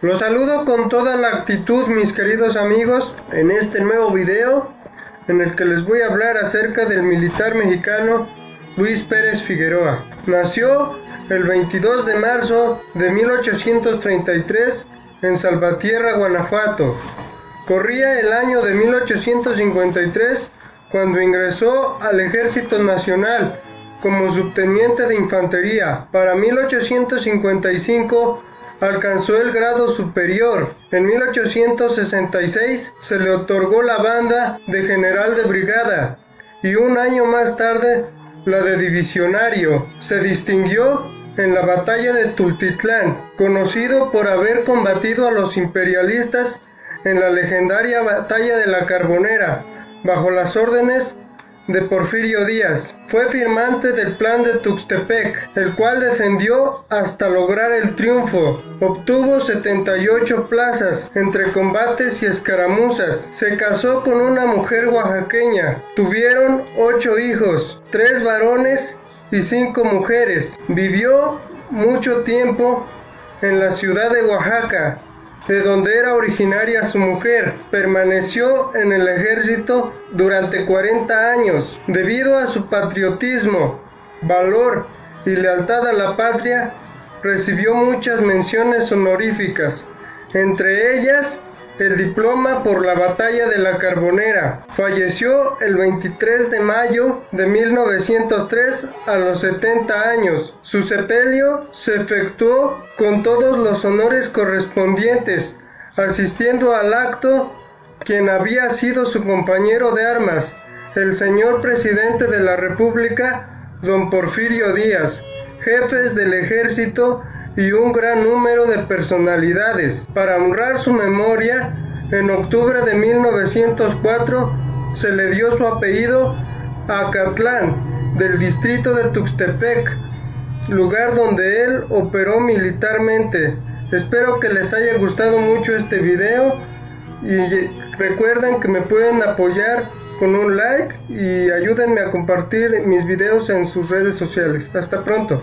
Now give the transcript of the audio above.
Los saludo con toda la actitud mis queridos amigos en este nuevo video en el que les voy a hablar acerca del militar mexicano Luis Pérez Figueroa. Nació el 22 de marzo de 1833 en Salvatierra, Guanajuato. Corría el año de 1853 cuando ingresó al Ejército Nacional como subteniente de infantería. Para 1855 alcanzó el grado superior. En 1866 se le otorgó la banda de general de brigada y un año más tarde la de divisionario. Se distinguió en la batalla de Tultitlán, conocido por haber combatido a los imperialistas en la legendaria batalla de la Carbonera, bajo las órdenes de Porfirio Díaz. Fue firmante del plan de Tuxtepec, el cual defendió hasta lograr el triunfo. Obtuvo 78 plazas entre combates y escaramuzas. Se casó con una mujer oaxaqueña. Tuvieron ocho hijos, tres varones y cinco mujeres. Vivió mucho tiempo en la ciudad de Oaxaca, de donde era originaria su mujer. Permaneció en el ejército durante 40 años. Debido a su patriotismo, valor y lealtad a la patria, recibió muchas menciones honoríficas, entre ellas el diploma por la batalla de la Carbonera. Falleció el 23 de mayo de 1903 a los 70 años. Su sepelio se efectuó con todos los honores correspondientes, asistiendo al acto quien había sido su compañero de armas, el señor presidente de la República, don Porfirio Díaz, jefes del ejército y un gran número de personalidades. Para honrar su memoria, en octubre de 1904 se le dio su apellido a Acatlán, del distrito de Tuxtepec, lugar donde él operó militarmente. Espero que les haya gustado mucho este video y recuerden que me pueden apoyar con un like y ayúdenme a compartir mis videos en sus redes sociales. Hasta pronto.